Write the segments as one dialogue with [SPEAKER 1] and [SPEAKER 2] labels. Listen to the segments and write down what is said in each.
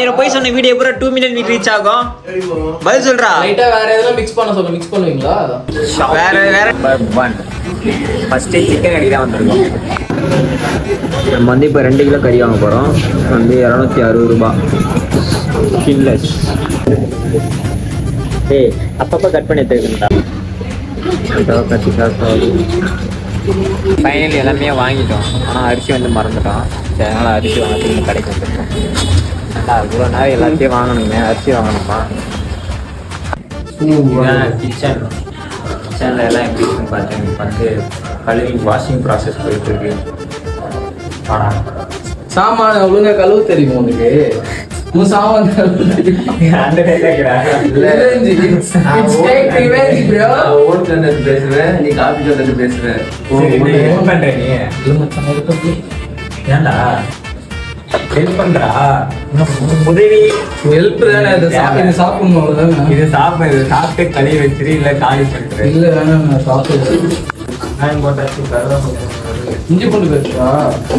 [SPEAKER 1] ஆயிரம் போய் சொன்ன வீடியோ பூரா டூ மில்லியன் ரீச் ஆகும். பதில் சொல்றா.
[SPEAKER 2] லைட்டா வேற எதுனா மிக்ஸ் பண்ண சொல்ல மிக்ஸ் பண்ணுவீங்களா?
[SPEAKER 1] வேற வேற. ஃபர்ஸ்ட் சிக்கன் கறி தான் வந்திருக்கோம். நம்ம வந்து இப்போ ரெண்டு கிலோ கறி வாங்க போகிறோம் வந்து இரநூத்தி அறுபது ரூபா. ஸ்கின்லெஸ் ஏய் அப்பப்போ கட் பண்ணி எடுத்துக்கிட்டா ஃபைனல் எல்லாமே வாங்கிட்டோம். ஆனால் அரிசி வந்து மறந்துட்டோம். சரி அதனால் அரிசி வாங்கிறதுக்கு கடைக்கு வந்துருக்கோம் இவ்வளோ நேரம் எல்லாத்தையும் வாங்கணுங்க. அரிசி வாங்கணுமா கிச்சன் கிச்சனில் எல்லாம் எப்படி இருக்குன்னு பார்த்தேன் வந்து கழுவி வாஷிங் ப்ராசஸ் போயிட்டு இருக்கு ஆனா
[SPEAKER 2] சாமான ஒழுங்கா கழுவு தெரியுமா உனக்கு? உன் சாமான் bro.
[SPEAKER 3] பேசுவேன் நீ காப்பி சொல்லிட்டு பேசுவேன்.
[SPEAKER 1] ஏன்டா? ஹெல்ப் பண்றா? உதவி.
[SPEAKER 2] ஹெல்ப் தானே இது சா- இது சாப்பிடணும் அவ்வளவுதானே?
[SPEAKER 1] இது சாப்பிடு இது சாப்பிட்டு கழுவி வச்சிரு இல்ல காலி பண்ற
[SPEAKER 2] இல்ல வேணாம் நான் சாப்பிடுறேன்
[SPEAKER 1] வெங்காயம் போட்டாச்சு கருவேப்பிலை போட்டாச்சு.
[SPEAKER 2] இஞ்சி பூண்டு பேசுவா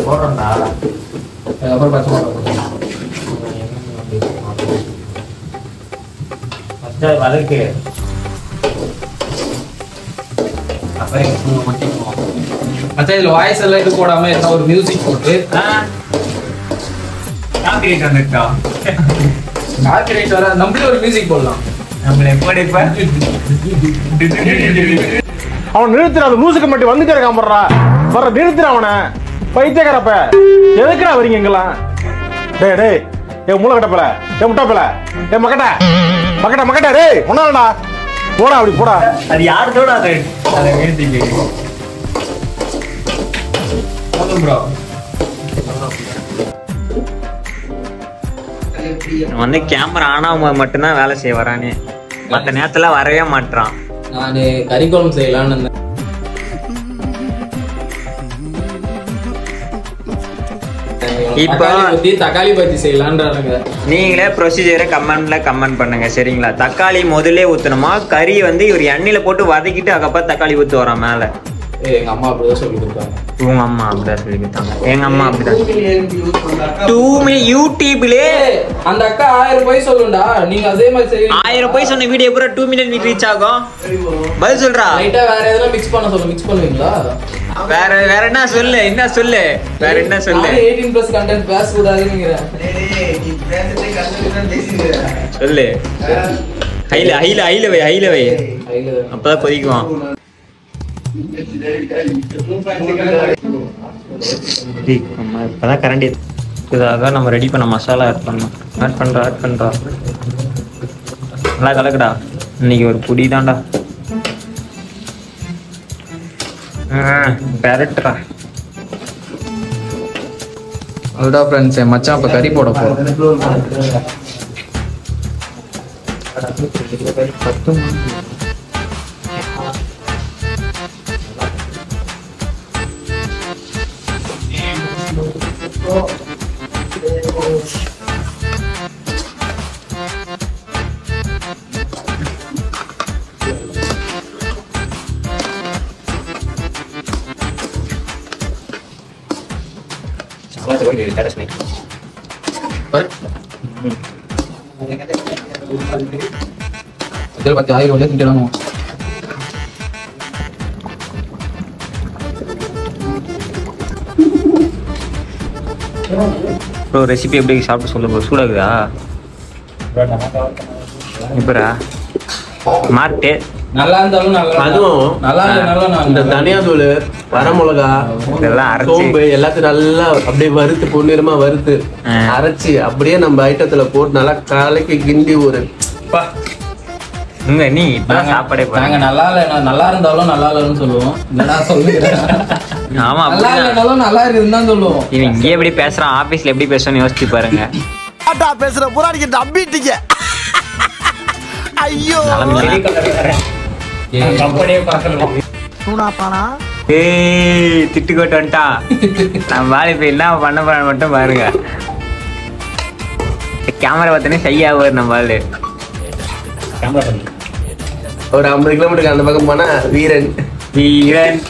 [SPEAKER 1] போடுறோம்டா
[SPEAKER 2] அப்புறம் பச்சை மிளகா
[SPEAKER 1] ஃபர்ஸ்ட் வதக்கு. அப்புறம்
[SPEAKER 2] இதுல வாய்ஸ் எல்லாம் இது போடாம என்ன ஒரு மியூசிக் போட்டு?
[SPEAKER 1] காப்பிரைட் வந்துட்டா
[SPEAKER 2] காப்பிரைட் வர நம்மளே ஒரு மியூசிக் போடலாம்.
[SPEAKER 1] நம்மள எப்படி இப்ப.
[SPEAKER 4] அவன் நிறுத்துற அந்த லூசுக்கு மட்டும் வந்து கிடக்காமறா வர நிறுத்துற அவனை. பைத்தியக்காரப்ப. எதுக்குடா வரீங்க இங்கெல்லாம்? டேய் டேய். ஏ மூளை கட்டப்பல ஏ முட்டாப்பல ஏ மக்கட்ட மக்கட்ட மக்கட்ட டேய் ஒன்னாடா போடா அப்படி போடா.
[SPEAKER 1] அது யார்தோட அது? அதை வந்து கேமரா ஆனா மட்டும்தான் வேலை செய்ய வரானே. மற்ற நேரத்துல வரவே மாட்டான்
[SPEAKER 2] நான் கறி குழம்பு செய்யலாம்னு இருந்தேன்.
[SPEAKER 1] இப்போ-
[SPEAKER 2] தக்காளி
[SPEAKER 1] நீங்களே ப்ரொசீஜரை கமெண்ட்ல கமெண்ட் பண்ணுங்க சரிங்களா? தக்காளி முதல்ல ஊத்தணுமா? கறி வந்து இவர் எண்ணெயில போட்டு வதக்கிட்டு அதுக்கப்புறம் தக்காளி ஊத்து வரோம் மேல.
[SPEAKER 2] எங்க அம்மா அப்படிதான் சொல்லி கொடுத்தாங்க
[SPEAKER 1] உங்க அம்மா அப்படிதான் சொல்லி கொடுத்தாங்க எங்க அம்மா அப்படிதான் டூ மி யூடியூப்லயே
[SPEAKER 2] ஏய், அந்த அக்கா ஆயிரம் ரூபாய் சொல்லுண்டா நீங்க அதே மாதிரி செய்ய
[SPEAKER 1] ஆயிரம் போய் சொன்ன வீடியோ பூரா டூ மில்லியன் ரீச் ஆகும் பதில் சொல்றா
[SPEAKER 2] லைட்டா வேற எதுனா மிக்ஸ் பண்ண சொல்ல மிக்ஸ் பண்ணுவீங்களா
[SPEAKER 1] வேற வேற என்ன சொல்லு என்ன சொல்லு வேற என்ன சொல்லு
[SPEAKER 2] நானே 18 பிளஸ் கண்டென்ட் பேச கூடாதுங்கிறேன்
[SPEAKER 1] சொல்லு ஹைல ஹைல ஹைல வை ஹைல வை அப்பதான் கொதிக்குவான் நம்ம இப்பதான் கரண்டி இதாக நம்ம ரெடி பண்ண மசாலா ஆட் பண்ணோம் ஆட் பண்றா ஆட் பண்றா. நல்லா கலக்குடா. இன்னைக்கு ஒரு புடி தான்டா. பெரட்டுறா.
[SPEAKER 2] அதுதான் ஃப்ரெண்ட்ஸ் என் மச்சான் இப்ப கறி போட போறோம் இதில் பத்து ஆயிரம் வந்து திண்டணும்
[SPEAKER 1] ப்ரோ ரெசிபி எப்படி சாப்பிட்டு சொல்லு ப்ரோ சூடாகுதா இப்பரா மார்ட்டு
[SPEAKER 2] நல்லா இருந்தாலும் நல்லா
[SPEAKER 3] அதுவும்
[SPEAKER 2] நல்லா இருந்தாலும் நல்லா
[SPEAKER 3] இந்த தனியா தூள் வரமிளகா
[SPEAKER 1] இதெல்லாம் அரைச்சி.
[SPEAKER 3] சோம்பு எல்லாத்தையும் நல்லா அப்படியே வறுத்து பொன்னிறமா வறுத்து. அரைச்சி அப்படியே நம்ம ஐட்டத்துல போட்டு நல்லா கலக்கி கிண்டி ஒரு
[SPEAKER 1] நீ சாப்பாடே
[SPEAKER 2] நாங்க
[SPEAKER 1] பாருங்க
[SPEAKER 2] நல்லா இல்ல நல்லா இருந்தாலும் நல்லா இல்லைன்னு சொல்லுவோம். என்னடா சொல்லுகிறேன்?
[SPEAKER 1] ஆமா
[SPEAKER 2] நல்லா இல்லைனாலும் நல்லா இருக்குதுன்னு சொல்லுவோம்.
[SPEAKER 1] இவன் இங்கே எப்படி பேசுறான் ஆபீஸ்ல எப்படி பேசுறான்னு யோசிச்சு பாருங்க.
[SPEAKER 4] பேசுற புறாடிக்கு நம்பிட்டீங்க ஐயோ.
[SPEAKER 1] ஏய். வந்துட்டான் நான் வேலை இப்ப என்ன பண்ண போற மட்டும் பாருங்க. கேமரா பார்த்தோன்னே செய்யாவார் நம்ம ஆளு.
[SPEAKER 3] ஒரு ஐம்பது கிலோமீட்டருக்கு அந்த பக்கம் போனா வீரன்.
[SPEAKER 1] வீரன்.